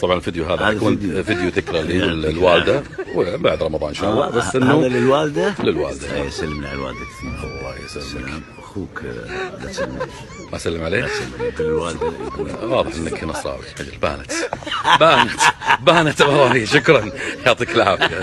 طبعا الفيديو هذا حيكون فيديو. فيديو ذكرى للوالدة وبعد رمضان إن شاء الله بس إنه هذا للوالدة؟ للوالدة. أي سلم على الوالدة. الله يسلمك. أخوك آه، لا تسلم. ما اسلم عليه؟ الوالده واضح إنك نصراوي. أجل بانت. بانت. بانت شكرا. يعطيك العافية.